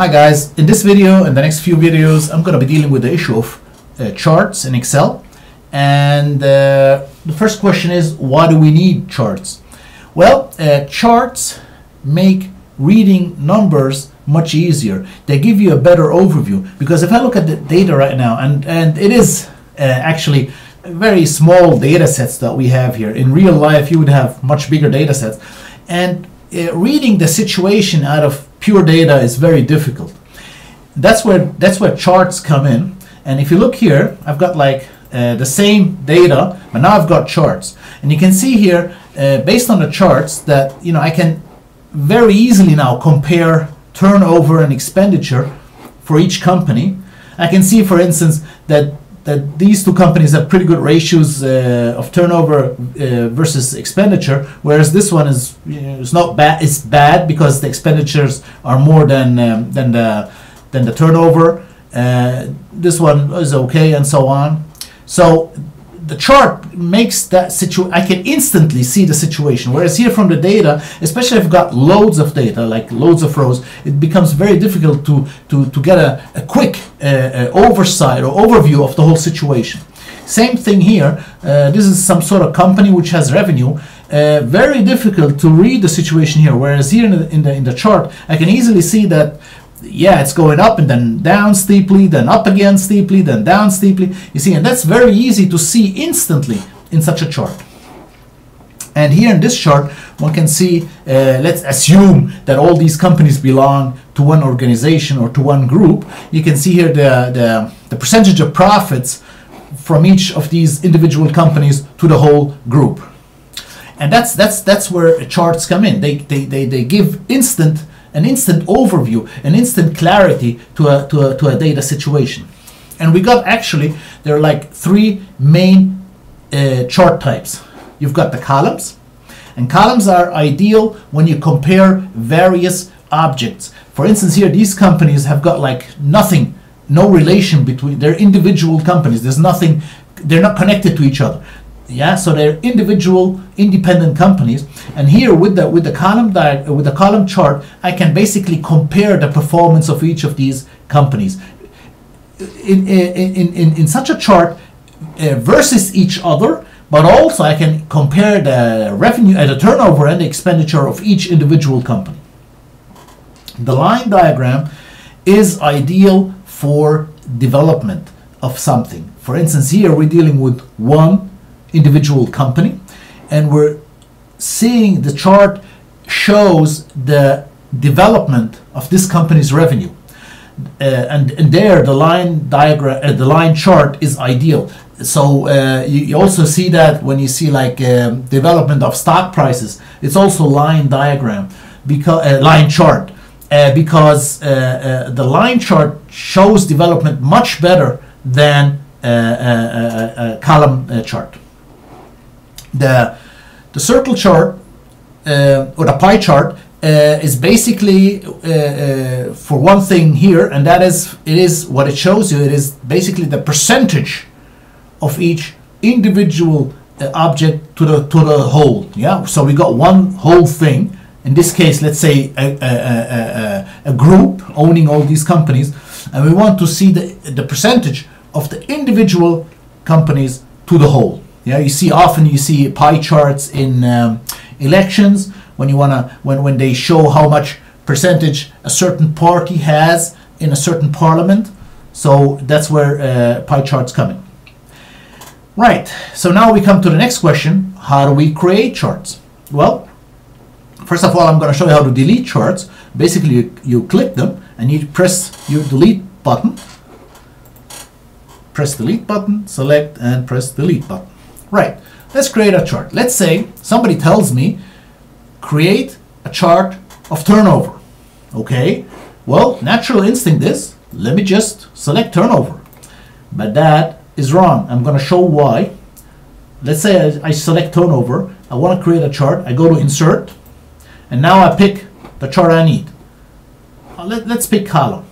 Hi guys, in this video and the next few videos I'm going to be dealing with the issue of uh, charts in Excel and uh, the first question is why do we need charts? Well, uh, charts make reading numbers much easier. They give you a better overview because if I look at the data right now and, and it is uh, actually very small data sets that we have here. In real life you would have much bigger data sets and uh, reading the situation out of pure data is very difficult. That's where that's where charts come in. And if you look here, I've got like uh, the same data, but now I've got charts. And you can see here, uh, based on the charts, that you know I can very easily now compare turnover and expenditure for each company. I can see, for instance, that that these two companies have pretty good ratios uh, of turnover uh, versus expenditure, whereas this one is you know, it's not bad. It's bad because the expenditures are more than um, than the than the turnover. Uh, this one is okay, and so on. So the chart makes that situation, I can instantly see the situation. Whereas here from the data, especially if you've got loads of data, like loads of rows, it becomes very difficult to, to, to get a, a quick uh, uh, oversight or overview of the whole situation. Same thing here. Uh, this is some sort of company which has revenue. Uh, very difficult to read the situation here. Whereas here in the, in the, in the chart, I can easily see that yeah, it's going up and then down steeply, then up again steeply, then down steeply. You see, and that's very easy to see instantly in such a chart. And here in this chart, one can see, uh, let's assume that all these companies belong to one organization or to one group. You can see here the, the, the percentage of profits from each of these individual companies to the whole group. And that's, that's, that's where charts come in. They, they, they, they give instant an instant overview, an instant clarity to a, to a, to a data situation. And we got actually, there are like three main uh, chart types. You've got the columns, and columns are ideal when you compare various objects. For instance, here these companies have got like nothing, no relation between their individual companies. There's nothing, they're not connected to each other yeah so they're individual independent companies and here with the with the column diag- with the column chart i can basically compare the performance of each of these companies in in in, in such a chart uh, versus each other but also i can compare the revenue at the turnover and the expenditure of each individual company. The line diagram is ideal for development of something. For instance here we're dealing with one individual company and we're seeing the chart shows the development of this company's revenue. Uh, and, and there the line diagram uh, the line chart is ideal so uh, you, you, also see that when you see like um, development of stock prices it's also line diagram because uh, line chart uh, because uh, the line chart shows development much better than a column chart the the circle chart uh, or the pie chart uh, is basically uh, uh, for one thing here, and that is it is what it shows you. It is basically the percentage of each individual uh, object to the to the whole. Yeah, so we got one whole thing. In this case, let's say a, a, a, a group owning all these companies, and we want to see the the percentage of the individual companies to the whole. Yeah, you see often you see pie charts in um, elections when you wanna when when they show how much percentage a certain party has in a certain parliament. So that's where uh, pie charts come in. Right. So now we come to the next question: How do we create charts? Well, first of all, I'm going to show you how to delete charts. Basically, you, you click them and you press your delete button. Press delete button, select, and press delete button. Right, let's create a chart. Let's say somebody tells me, create a chart of turnover. Okay, well, natural instinct is, let me just select turnover. But that is wrong. I'm going to show why. Let's say I, I select turnover. I want to create a chart. I go to insert. And now I pick the chart I need. Uh, let, us pick column.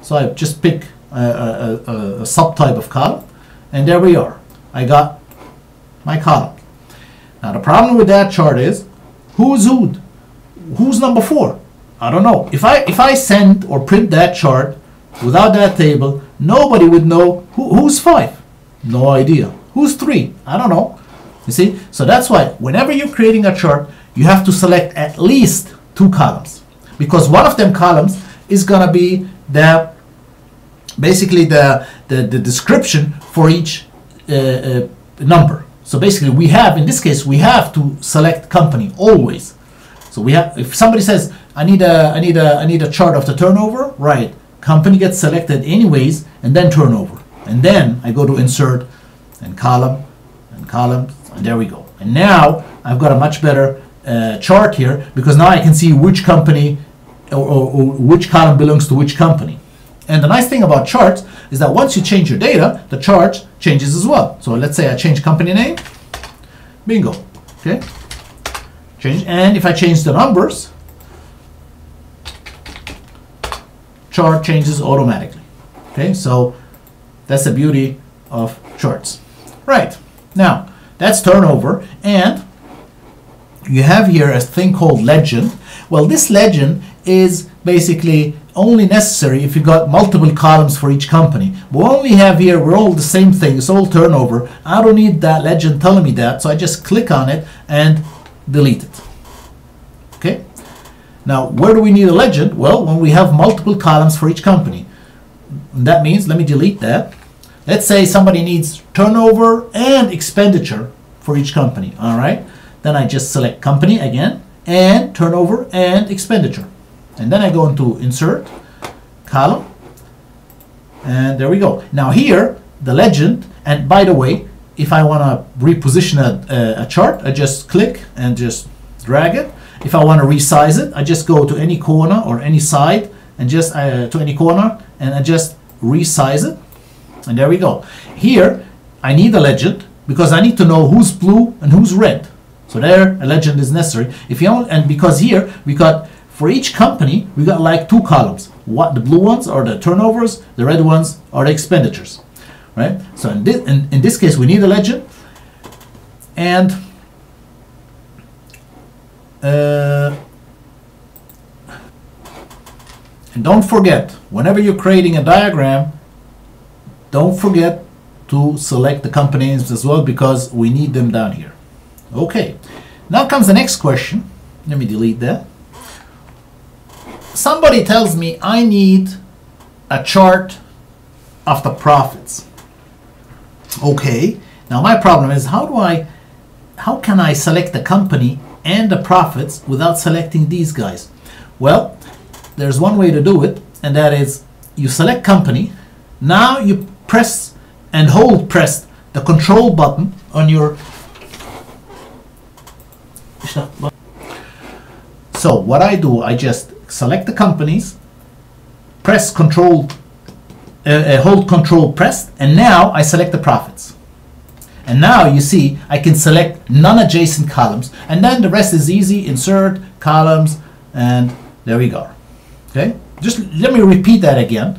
So I just pick a, a, a, a subtype of column. And there we are. I got my column. Now the problem with that chart is, who's who? Who's number four? I don't know. If I if I send or print that chart without that table, nobody would know who, who's five. No idea. Who's three? I don't know. You see? So that's why whenever you're creating a chart, you have to select at least two columns. Because one of them columns is gonna be the basically the the, the description for each uh, uh, number. So basically we have, in this case, we have to select company always. So we have, if somebody says, I need a, I need a, I need a chart of the turnover, right? Company gets selected anyways, and then turnover. And then I go to insert and column and column, and there we go. And now I've got a much better uh, chart here because now I can see which company or, or, or which column belongs to which company. And the nice thing about charts is that once you change your data, the chart changes as well. So let's say I change company name, bingo, okay? Change, and if I change the numbers, chart changes automatically. Okay, so that's the beauty of charts. Right, now that's turnover, and you have here a thing called legend. Well, this legend is basically only necessary if you got multiple columns for each company. But all we have here, we're all the same thing, it's all turnover. I don't need that legend telling me that, so I just click on it and delete it. Now, where do we need a legend? Well, when we have multiple columns for each company. That means, let me delete that. Let's say somebody needs turnover and expenditure for each company, all right? Then I just select company again, and turnover and expenditure. And then I go into insert, column, and there we go. Now here, the legend, and by the way, if I want to reposition a, a, chart, I just click and just drag it. If I want to resize it, I just go to any corner or any side and just uh, to any corner and I just resize it. And there we go. Here, I need a legend because I need to know who's blue and who's red. So there, a legend is necessary. If you only, and because here we got for each company we got like two columns. What the blue ones are the turnovers, the red ones are the expenditures, right? So in this in, in this case we need a legend, and uh, and don't forget whenever you're creating a diagram, don't forget to select the companies as well because we need them down here. Okay, now comes the next question. Let me delete that. Somebody tells me I need a chart of the profits. Okay, now my problem is how do I, how can I select the company and the profits without selecting these guys? Well, there's one way to do it, and that is you select company. Now you press and hold press the control button on your so what I do, I just select the companies, press control, uh, uh, hold control pressed, and now I select the profits. And now you see I can select non-adjacent columns, and then the rest is easy, insert, columns, and there we go. Okay, just let me repeat that again.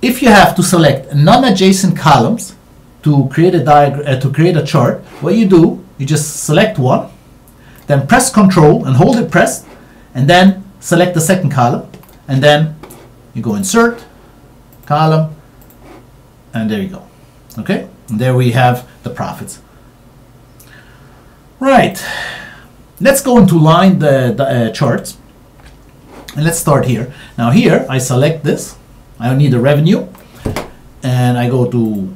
If you have to select non-adjacent columns to create a diagram, uh, to create a chart, what you do you just select one, then press Control and hold it pressed, and then select the second column, and then you go Insert, Column, and there you go. Okay, and there we have the profits. Right, let's go into line the, the uh, charts, and let's start here. Now here, I select this, I need the revenue, and I go to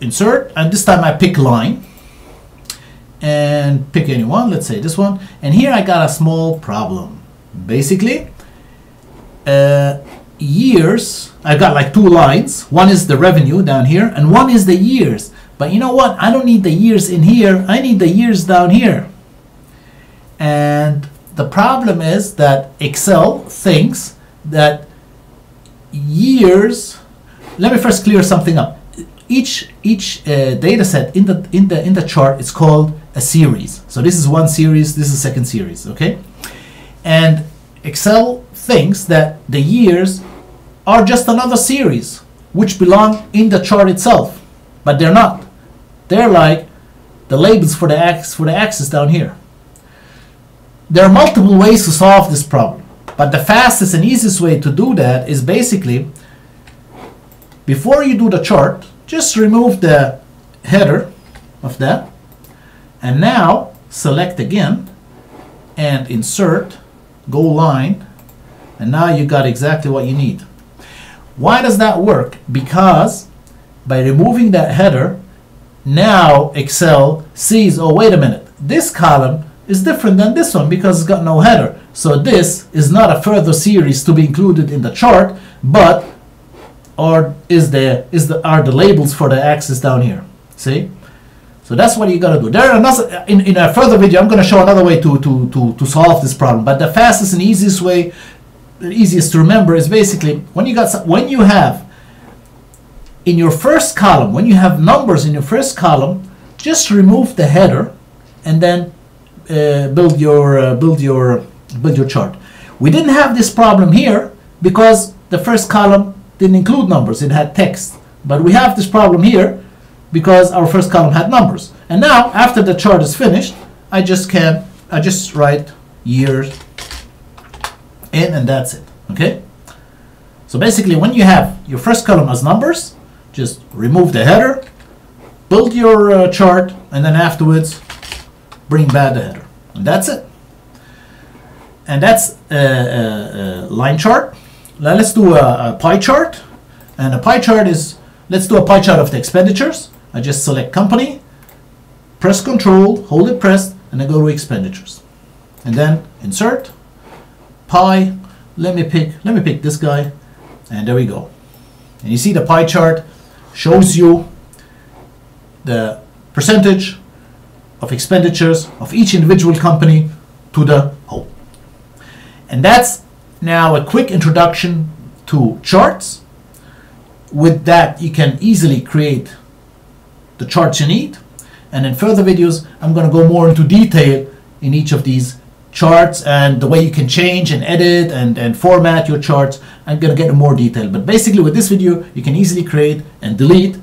Insert, and this time I pick line, and pick any one, let's say this one. And here I got a small problem. Basically, uh, years, I got like two lines. One is the revenue down here and one is the years. But you know what? I don't need the years in here. I need the years down here. And the problem is that Excel thinks that years, let me first clear something up. Each each uh, data set in the in the in the chart is called a series. So this is one series, this is second series, okay? And Excel thinks that the years are just another series which belong in the chart itself, but they're not. They're like the labels for the axis for the axis down here. there are multiple ways to solve this problem. But the fastest and easiest way to do that is basically before you do the chart, just remove the header of that and now select again and insert go line and now you got exactly what you need. Why does that work? Because by removing that header now Excel sees oh wait a minute this column is different than this one because it's got no header. So this is not a further series to be included in the chart, but or is the is the are the labels for the axis down here. See? So that's what you gotta do. There are another in, in a further video I'm gonna show another way to, to, to, to solve this problem. But the fastest and easiest way easiest to remember is basically when you got when you have in your first column, when you have numbers in your first column, just remove the header and then uh, build your uh, build your build your chart. We didn't have this problem here because the first column didn't include numbers; it had text. But we have this problem here because our first column had numbers. And now, after the chart is finished, I just can I just write years in, and that's it. Okay. So basically, when you have your first column as numbers, just remove the header, build your uh, chart, and then afterwards bring back the header. And that's it. And that's a, a, a line chart. Now let's do a, a pie chart. And a pie chart is, let's do a pie chart of the expenditures. I just select company, press control, hold it pressed, and I go to expenditures. And then insert, pie, let me pick, let me pick this guy, and there we go. And you see the pie chart shows you the percentage of expenditures of each individual company to the whole. And that's now a quick introduction to charts. With that, you can easily create the charts you need. And in further videos, I'm going to go more into detail in each of these charts and the way you can change and edit and, and format your charts. I'm going to get more detail. But basically with this video, you can easily create and delete